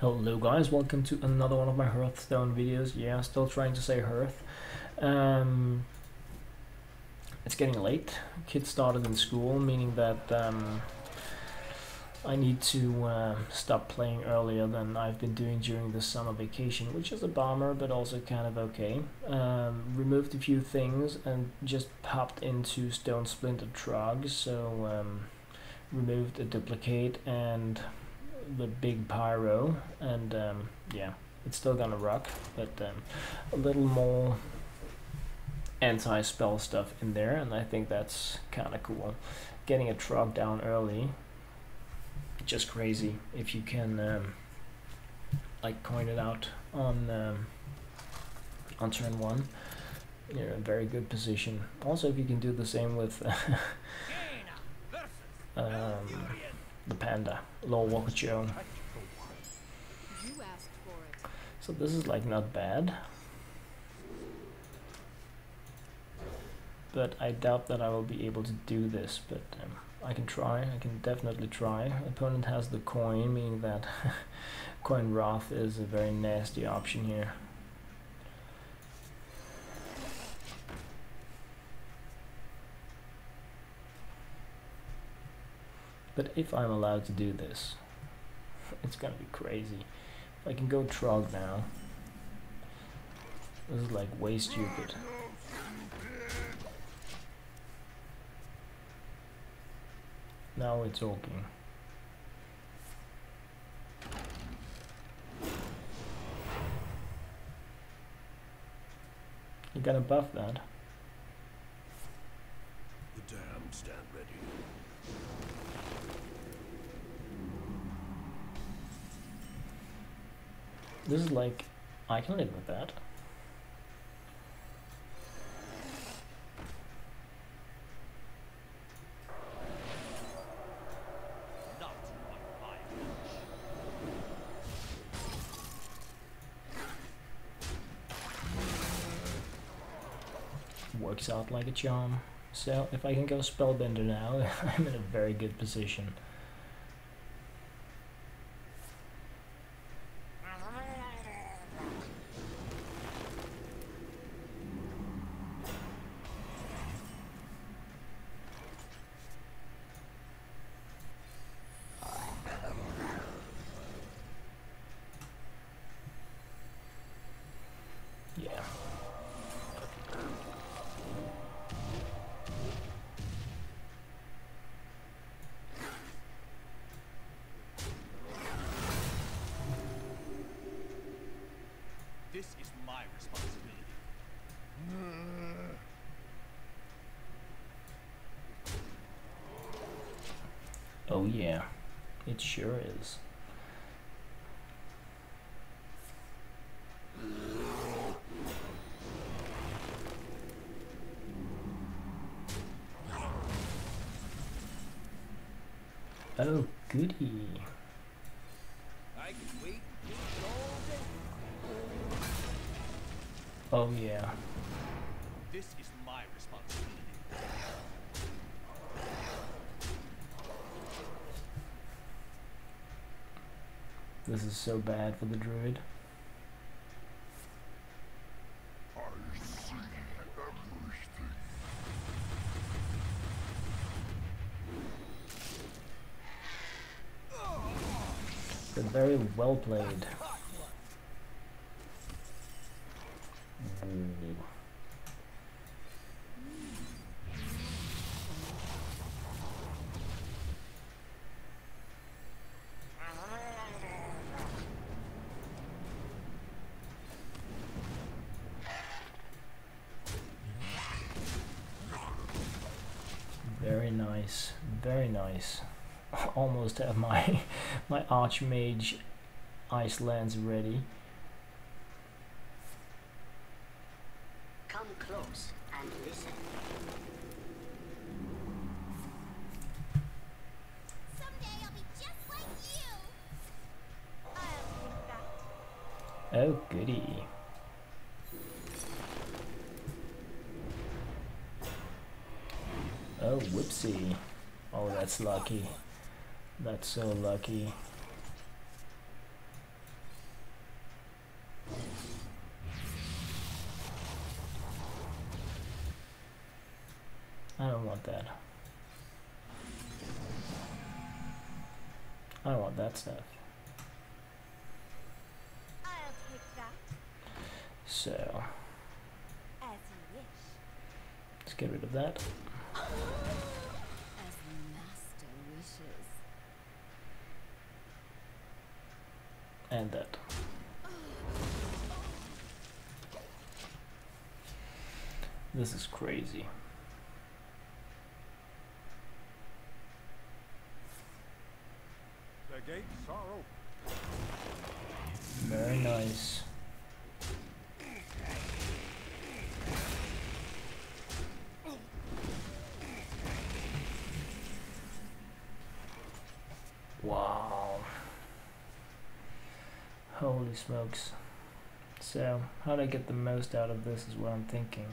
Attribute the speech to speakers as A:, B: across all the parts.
A: Hello guys, welcome to another one of my Hearthstone videos. Yeah, still trying to say Hearth. Um, it's getting late. Kids started in school, meaning that um, I need to uh, stop playing earlier than I've been doing during the summer vacation, which is a bummer, but also kind of okay. Um, removed a few things and just popped into Stonesplinter Trog, so um, removed a duplicate and the big pyro, and um, yeah, it's still gonna rock, but um, a little more anti-spell stuff in there, and I think that's kind of cool. Getting a Trog down early just crazy if you can um, like coin it out on um, on turn one you're in a very good position also if you can do the same with um, the panda Lorewalker Cho so this is like not bad but I doubt that I will be able to do this but um, I can try, I can definitely try. Opponent has the coin, meaning that coin Wrath is a very nasty option here. But if I'm allowed to do this, it's gonna be crazy. If I can go Trog now, this is like way stupid. Now we're talking. You gotta buff that.
B: The damned stand ready.
A: This is like, I can live with that. works out like a charm. So if I can go Spellbender now, I'm in a very good position. Yeah.
B: This is my responsibility.
A: Oh yeah, it sure is. Oh, goody.
B: I can wait and wait all day.
A: Oh yeah.
B: This is my responsibility.
A: This is so bad for the druid. Very well played. Very nice, very nice. Almost have my my Archmage Ice Lands ready.
C: Come close and listen.
A: that's lucky. That's so lucky. I don't want that. I don't want that stuff. So, let's get rid of that. And that. This is crazy.
B: The gates are open.
A: Very nice. Wow. Holy smokes. So, how do I get the most out of this is what I'm thinking.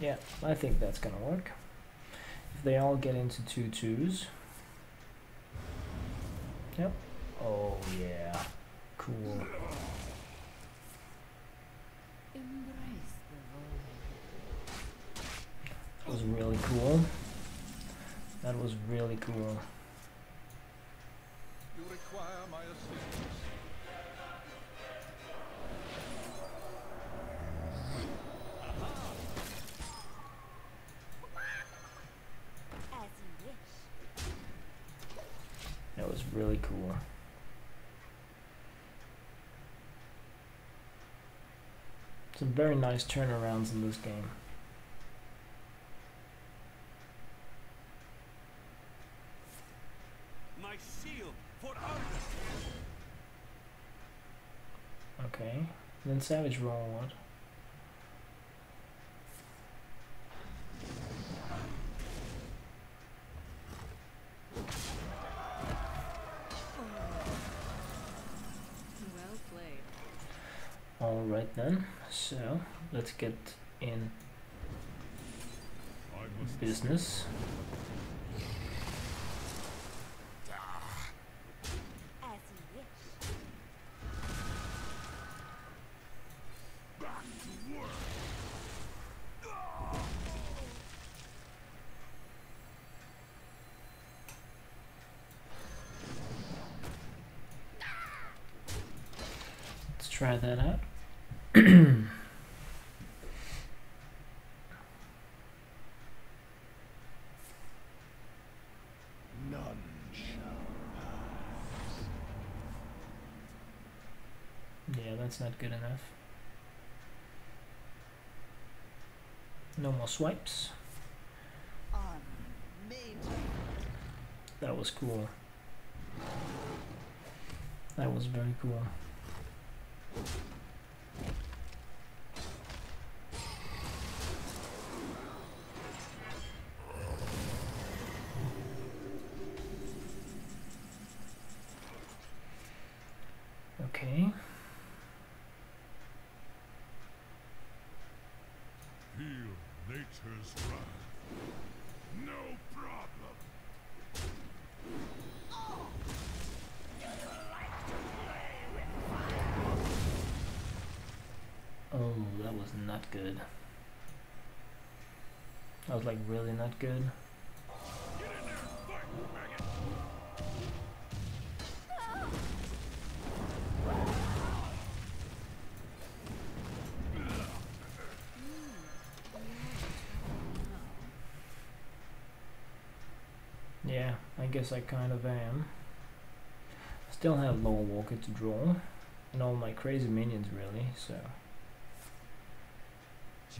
A: Yeah, I think that's gonna work. If they all get into two twos. Yep. Oh yeah. Cool.
D: Embrace the void.
A: That was really cool. That was really cool. Really cool. Some very nice turnarounds in this game.
B: My shield for Arthur.
A: Okay. Then Savage Roar what? Let's get in business.
E: As you wish.
A: Let's try that out.
B: None shall pass.
A: Yeah, that's not good enough. No more swipes. That was cool. That was very cool. Okay.
B: Feel nature's wrath. No problem.
A: Oh, that was not good. That was like really not good. Yeah, I guess I kind of am. Still have Lorewalker to draw. And all my crazy minions really, so.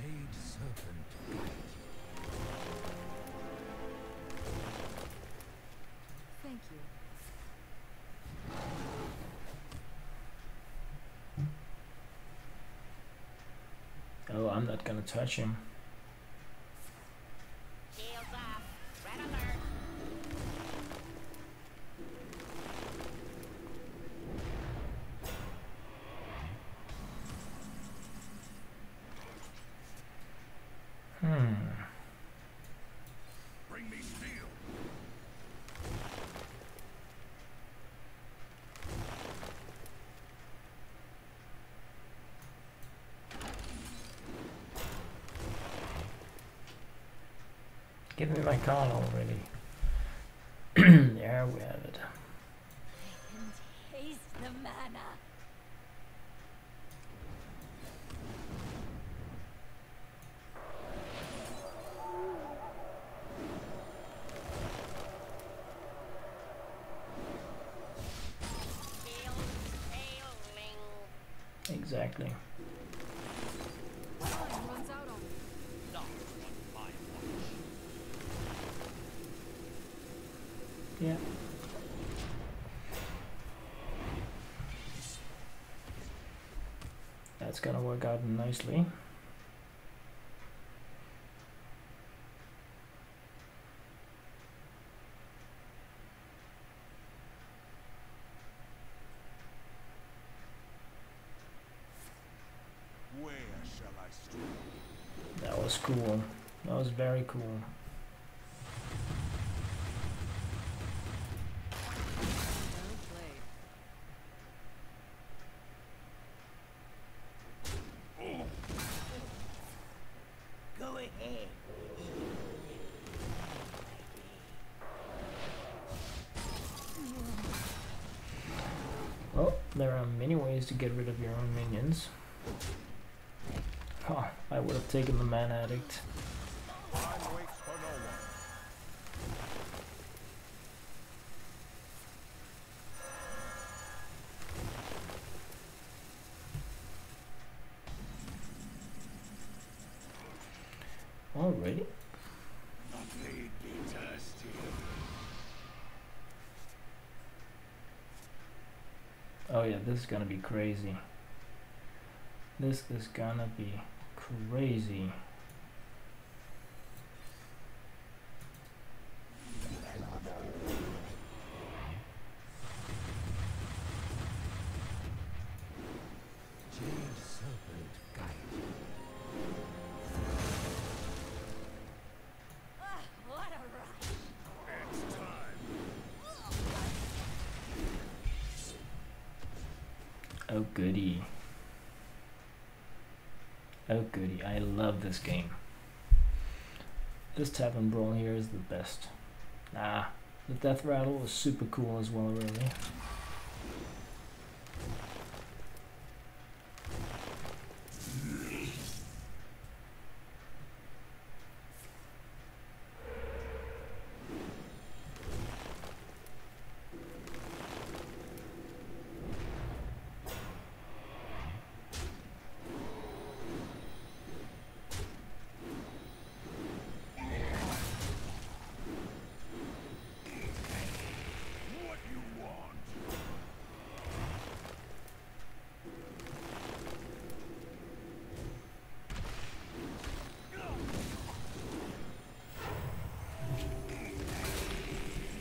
B: Jade serpent.
D: Thank you.
A: Oh, I'm not gonna touch him. Give me my card already. there we have it. Exactly.
D: Time runs out on me.
A: Yeah. That's gonna work out nicely.
B: Where shall I strike?
A: That was cool. That was very cool.
D: Well played.
B: Go ahead.
A: Well, there are many ways to get rid of your own minions. Oh, I would have taken the Mana Addict.
B: Time waits for no one.
A: Already?
B: Nothing be thirsty.
A: Oh yeah, this is gonna be crazy. This is gonna be crazy. This game. This and brawl here is the best. Ah, the death rattle was super cool as well, really.
B: What you want?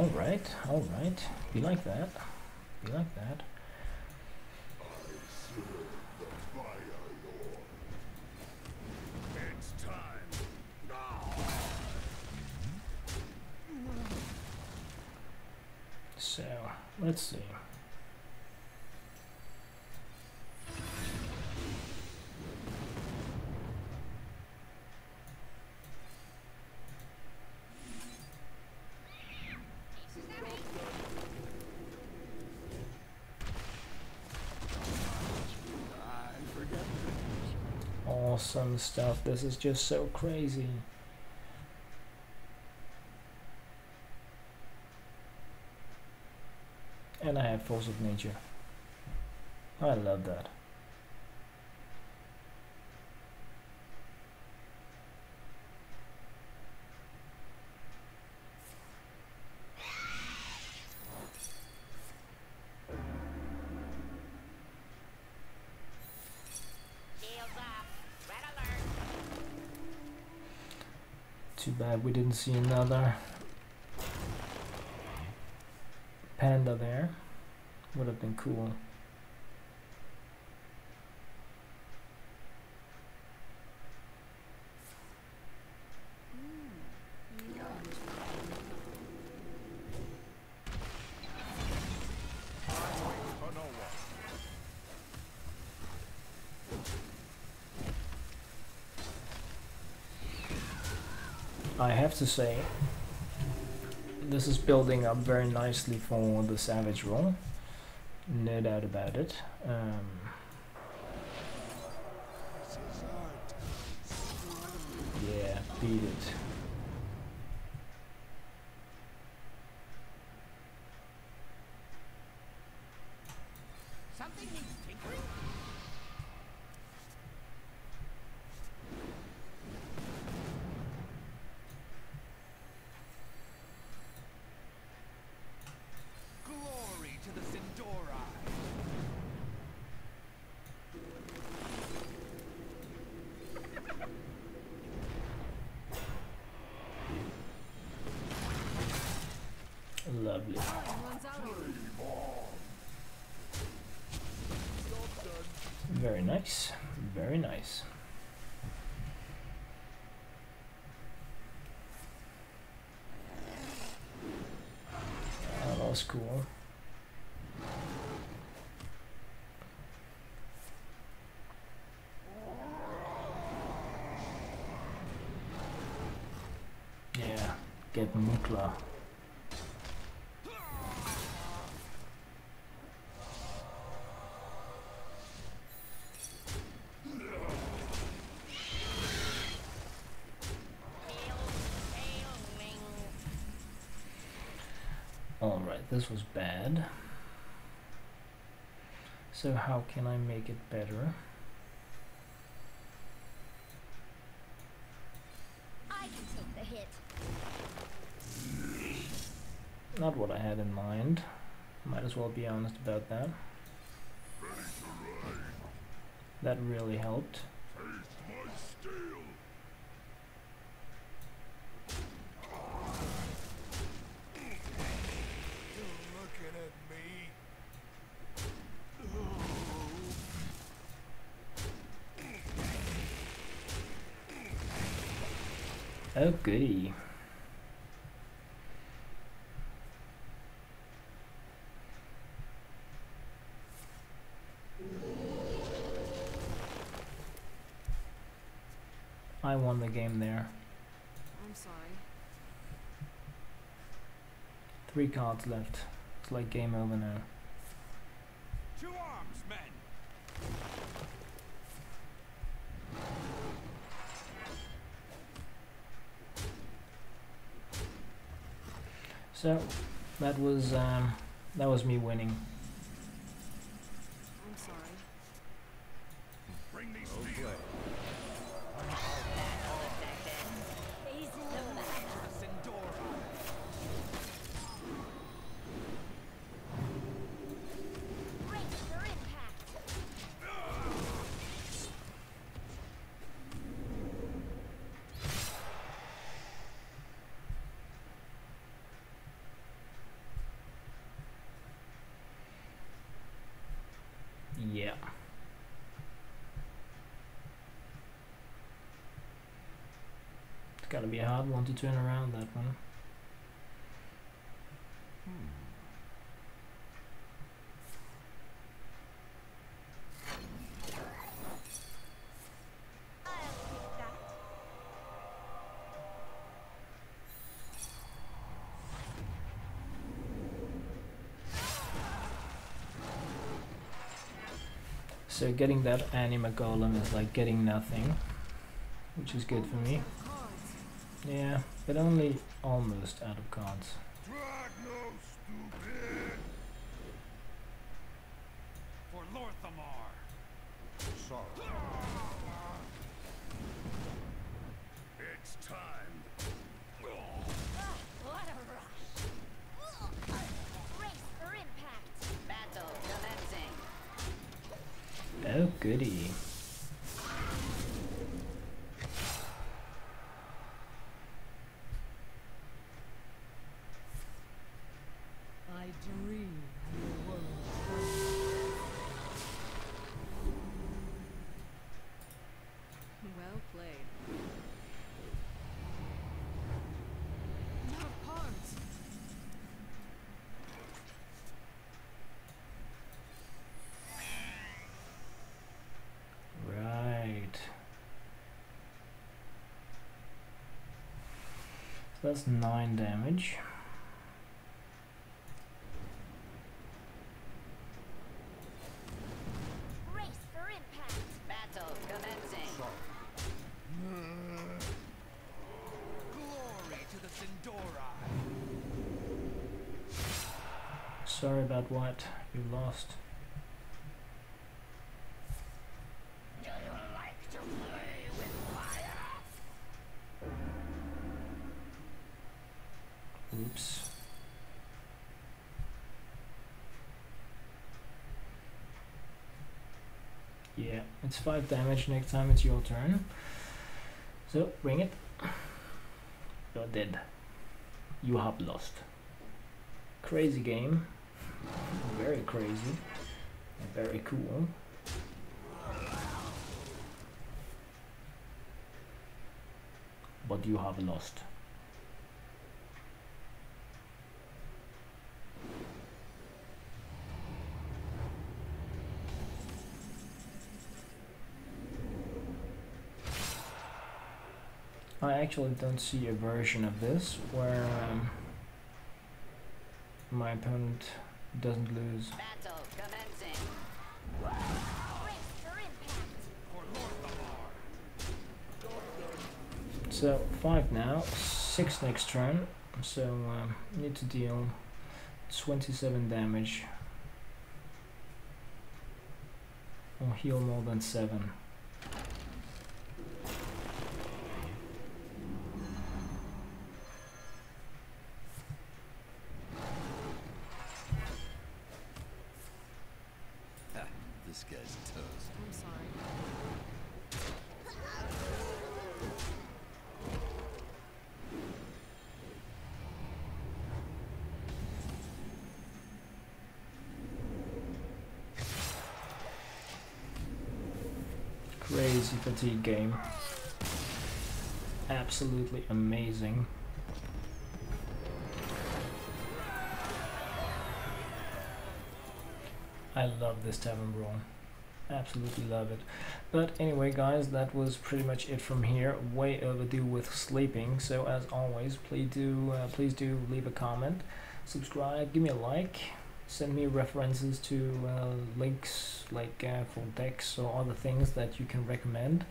A: Alright, alright. Be like that. Be like that. So, let's see. Stuff. This is just so crazy. And I have Force of Nature. I love that. We didn't see another panda there. Would have been cool.
B: For no one.
A: I have to say, this is building up very nicely for the Savage Roar. No doubt about it. Um, yeah, beat it. Lovely. Very nice. Very nice. Oh, that was cool. Yeah, get Mukla.
C: Tail, tail, wing.
A: Alright, this was bad. So how can I make it better?
E: I can take the hit.
A: Not what I had in mind. Might as well be honest about that. That really helped. Oh goody. I won the game there.
D: I'm sorry.
A: Three cards left. It's like game over now. So that was um, that was me winning.
D: I'm sorry.
B: Bring me steel!
E: Taste the mana.
B: The Sin'dorei!
E: Brace for impact.
A: Yeah. Gotta be a hard one to turn around that one. So getting that anima golem is like getting nothing, which is good for me. Yeah, but only almost out of cards.
B: Dragno! For Lor'themar! Sorry. It's time.
E: What a rush. Brace for impact.
C: Battle commencing.
A: Oh goody.
D: I dream of a world. Well played. I'm out of cards.
A: That's 9 damage.
E: Brace for impact.
C: Battle commencing.
B: Glory to the Sin'dorei.
A: Sorry about what you lost.
B: Do you like to play with fire?
A: Oops. Yeah, it's 5 damage next time it's your turn. So, bring it. You're dead. You have lost. Crazy game. Very crazy. Very cool. But you have lost. I actually don't see a version of this where um, my opponent doesn't lose.
C: Battle commencing.
E: Brace for impact.
B: For Lor'themar.
A: So five now, six next turn. So um, need to deal 27 damage. Or heal more than seven.
F: This guy's toast.
D: I'm sorry.
A: Crazy fatigue game. Absolutely amazing. I love this tavern brawl. Absolutely love it. But anyway, guys, that was pretty much it from here. Way overdue with sleeping. So as always, please do uh, please do leave a comment, subscribe, give me a like, send me references to uh, links like uh, for decks or other things that you can recommend.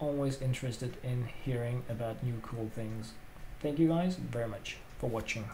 A: Always interested in hearing about new cool things. Thank you guys very much for watching.